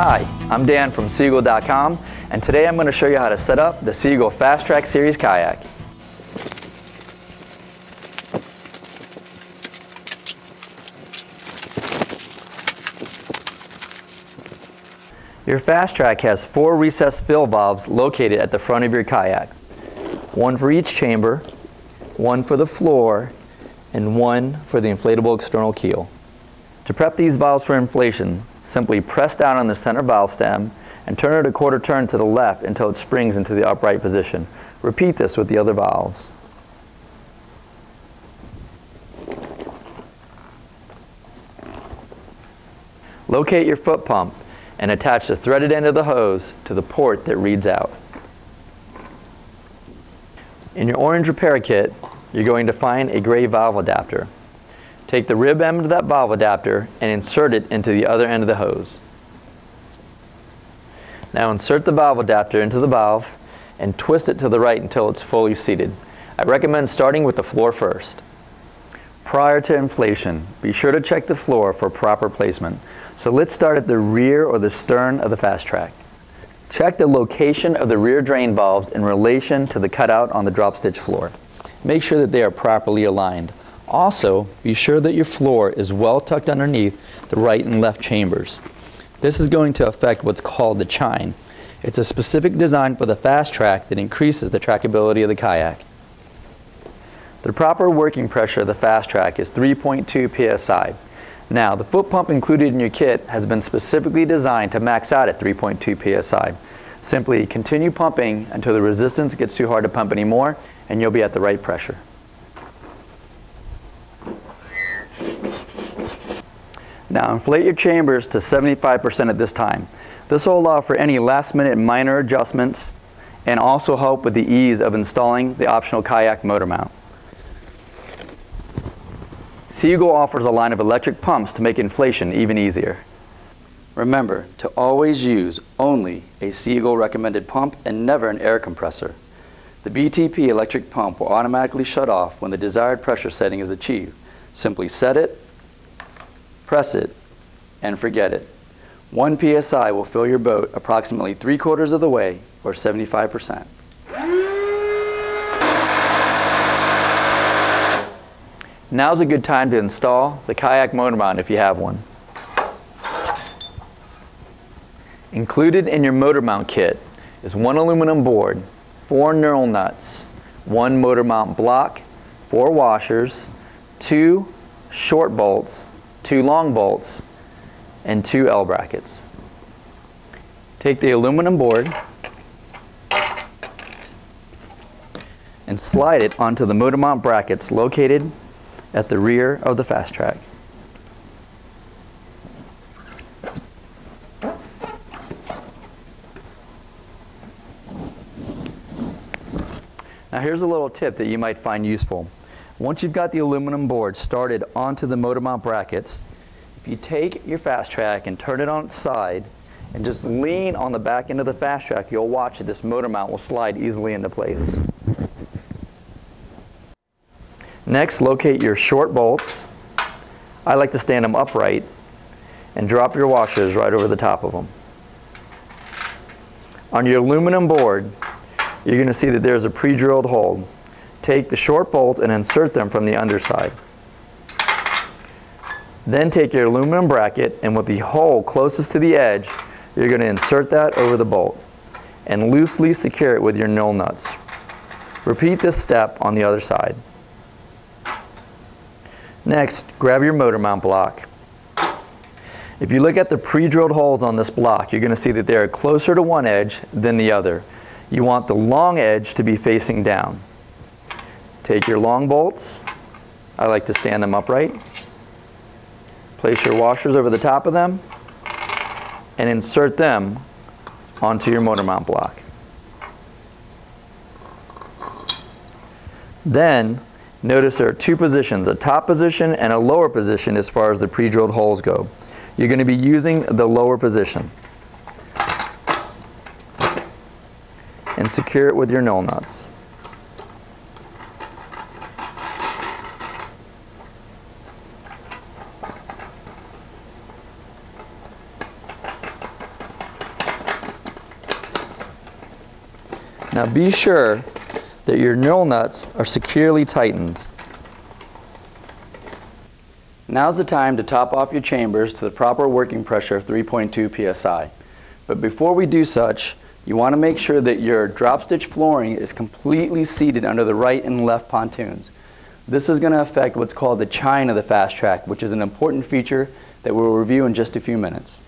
Hi, I'm Dan from SeaEagle.com and today I'm going to show you how to set up the Sea Eagle Fast Track Series kayak. Your Fast Track has four recessed fill valves located at the front of your kayak. One for each chamber, one for the floor, and one for the inflatable external keel. To prep these valves for inflation, simply press down on the center valve stem and turn it a quarter turn to the left until it springs into the upright position. Repeat this with the other valves. Locate your foot pump and attach the threaded end of the hose to the port that reads out. In your orange repair kit, you're going to find a gray valve adapter. Take the rib end of that valve adapter and insert it into the other end of the hose. Now insert the valve adapter into the valve and twist it to the right until it's fully seated. I recommend starting with the floor first. Prior to inflation, be sure to check the floor for proper placement. So let's start at the rear or the stern of the fast track. Check the location of the rear drain valves in relation to the cutout on the drop stitch floor. Make sure that they are properly aligned. Also, be sure that your floor is well tucked underneath the right and left chambers. This is going to affect what's called the chine. It's a specific design for the fast track that increases the trackability of the kayak. The proper working pressure of the fast track is 3.2 psi. Now, the foot pump included in your kit has been specifically designed to max out at 3.2 psi. Simply continue pumping until the resistance gets too hard to pump anymore and you'll be at the right pressure. Now inflate your chambers to 75% at this time. This will allow for any last minute minor adjustments and also help with the ease of installing the optional kayak motor mount. Sea Eagle offers a line of electric pumps to make inflation even easier. Remember to always use only a Sea Eagle recommended pump and never an air compressor. The BTP electric pump will automatically shut off when the desired pressure setting is achieved. Simply set it, press it, and forget it. 1 psi will fill your boat approximately 3 quarters of the way, or 75%. Now's a good time to install the kayak motor mount if you have one. Included in your motor mount kit is one aluminum board, four knurl nuts, one motor mount block, four washers, two short bolts, two long bolts, and two L brackets. Take the aluminum board and slide it onto the motor mount brackets located at the rear of the fast track. Now here's a little tip that you might find useful. Once you've got the aluminum board started onto the motor mount brackets, if you take your fast track and turn it on its side and just lean on the back end of the fast track, you'll watch that this motor mount will slide easily into place. Next, locate your short bolts. I like to stand them upright and drop your washers right over the top of them. On your aluminum board, you're going to see that there's a pre-drilled hole. Take the short bolt and insert them from the underside. Then take your aluminum bracket and with the hole closest to the edge, you're going to insert that over the bolt and loosely secure it with your knurl nuts. Repeat this step on the other side. Next, grab your motor mount block. If you look at the pre-drilled holes on this block, you're going to see that they are closer to one edge than the other. You want the long edge to be facing down. Take your long bolts. I like to stand them upright. Place your washers over the top of them and insert them onto your motor mount block. Then Notice there are two positions, a top position and a lower position as far as the pre-drilled holes go. You're going to be using the lower position. And secure it with your knurl nuts. Now be sure that your knurl nuts are securely tightened. Now's the time to top off your chambers to the proper working pressure of 3.2 psi. But before we do such, you want to make sure that your drop stitch flooring is completely seated under the right and left pontoons. This is going to affect what's called the chine of the fast track, which is an important feature that we'll review in just a few minutes.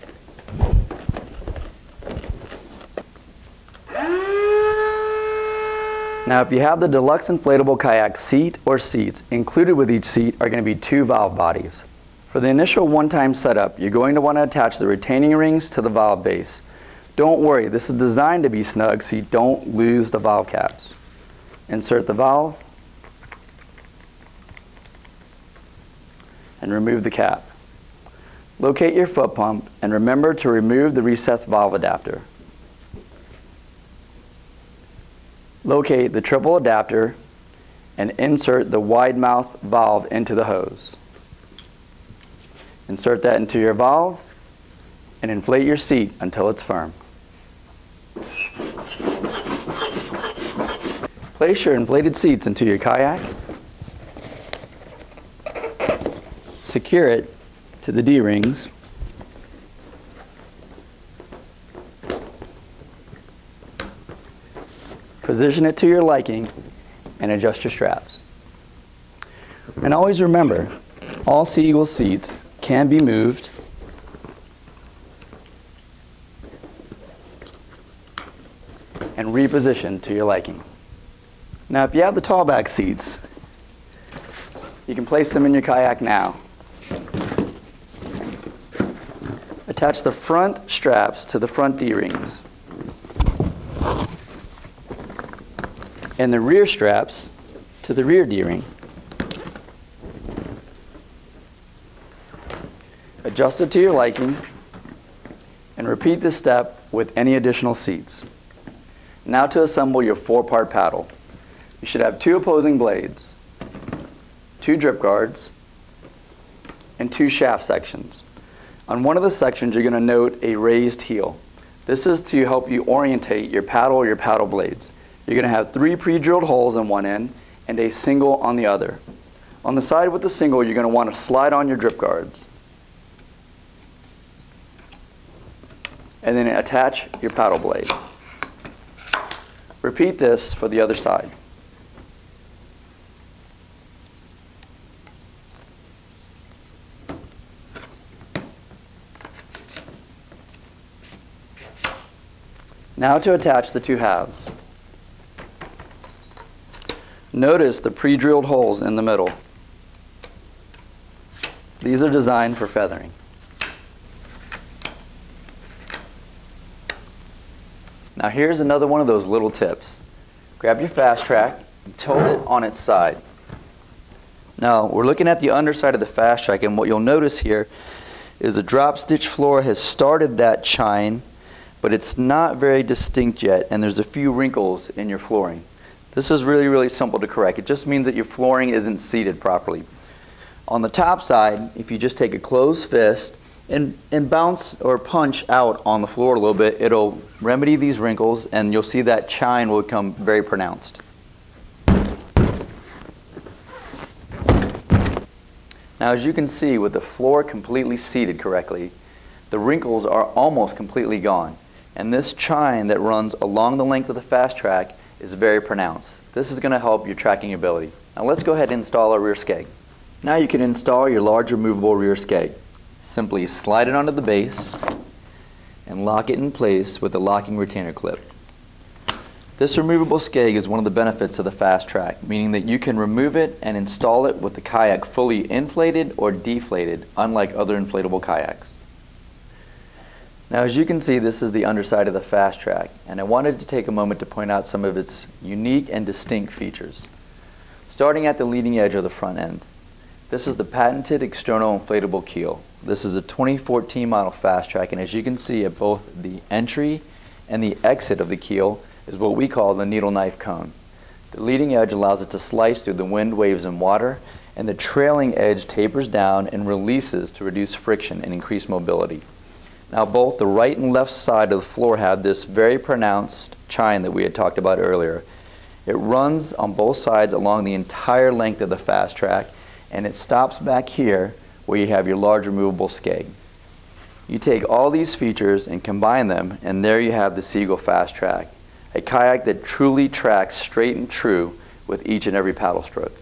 Now if you have the deluxe inflatable kayak seat or seats, included with each seat are going to be two valve bodies. For the initial one-time setup, you're going to want to attach the retaining rings to the valve base. Don't worry, this is designed to be snug so you don't lose the valve caps. Insert the valve and remove the cap. Locate your foot pump and remember to remove the recessed valve adapter. Locate the triple adapter and insert the wide mouth valve into the hose. Insert that into your valve and inflate your seat until it's firm. Place your inflated seats into your kayak. Secure it to the D-rings. Position it to your liking and adjust your straps. And always remember, all Sea Eagle seats can be moved and repositioned to your liking. Now if you have the tall back seats, you can place them in your kayak now. Attach the front straps to the front D-rings. And the rear straps to the rear D-ring. Adjust it to your liking and repeat this step with any additional seats. Now to assemble your four-part paddle. You should have two opposing blades, two drip guards, and two shaft sections. On one of the sections, you're going to note a raised heel. This is to help you orientate your paddle or your paddle blades. You're going to have three pre-drilled holes on one end and a single on the other. On the side with the single, you're going to want to slide on your drip guards. And then attach your paddle blade. Repeat this for the other side. Now to attach the two halves. Notice the pre-drilled holes in the middle. These are designed for feathering. Now here's another one of those little tips. Grab your fast track and tilt it on its side. Now we're looking at the underside of the fast track and what you'll notice here is the drop stitch floor has started that chine but it's not very distinct yet and there's a few wrinkles in your flooring. This is really really simple to correct. It just means that your flooring isn't seated properly. On the top side if you just take a closed fist and, and bounce or punch out on the floor a little bit, it'll remedy these wrinkles and you'll see that chine will become very pronounced. Now as you can see with the floor completely seated correctly, the wrinkles are almost completely gone. And this chine that runs along the length of the fast track is very pronounced. This is going to help your tracking ability. Now let's go ahead and install our rear skeg. Now you can install your large removable rear skeg. Simply slide it onto the base and lock it in place with the locking retainer clip. This removable skeg is one of the benefits of the fast track, meaning that you can remove it and install it with the kayak fully inflated or deflated, unlike other inflatable kayaks. Now as you can see this is the underside of the fast track and I wanted to take a moment to point out some of its unique and distinct features. Starting at the leading edge of the front end. This is the patented external inflatable keel. This is a 2014 model Fast Track, and as you can see at both the entry and the exit of the keel is what we call the needle knife cone. The leading edge allows it to slice through the wind, waves, and water, and the trailing edge tapers down and releases to reduce friction and increase mobility. Now both the right and left side of the floor have this very pronounced chine that we had talked about earlier. It runs on both sides along the entire length of the fast track and it stops back here where you have your large removable skeg. You take all these features and combine them and there you have the Sea Eagle Fast Track, a kayak that truly tracks straight and true with each and every paddle stroke.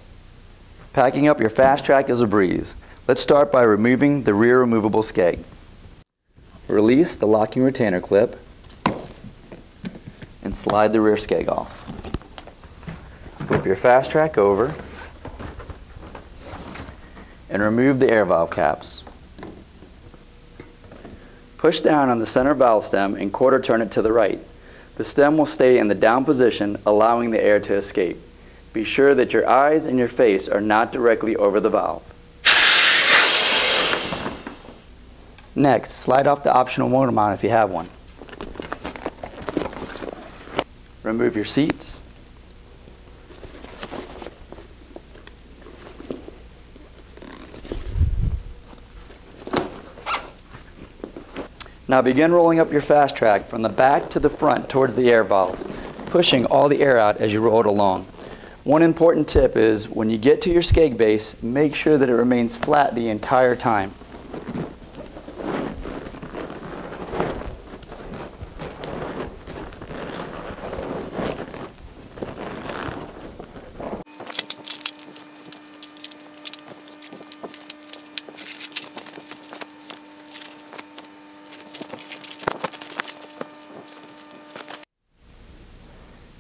Packing up your fast track is a breeze. Let's start by removing the rear removable skeg. Release the locking retainer clip and slide the rear skeg off. Flip your fast track over and remove the air valve caps. Push down on the center valve stem and quarter turn it to the right. The stem will stay in the down position, allowing the air to escape. Be sure that your eyes and your face are not directly over the valve. Next, slide off the optional motor mount if you have one. Remove your seats. Now begin rolling up your fast track from the back to the front towards the air valves, pushing all the air out as you roll it along. One important tip is when you get to your skeg base, make sure that it remains flat the entire time.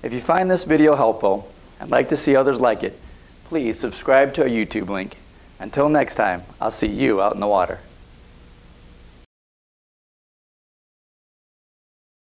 If you find this video helpful and like to see others like it, please subscribe to our YouTube link. Until next time, I'll see you out in the water.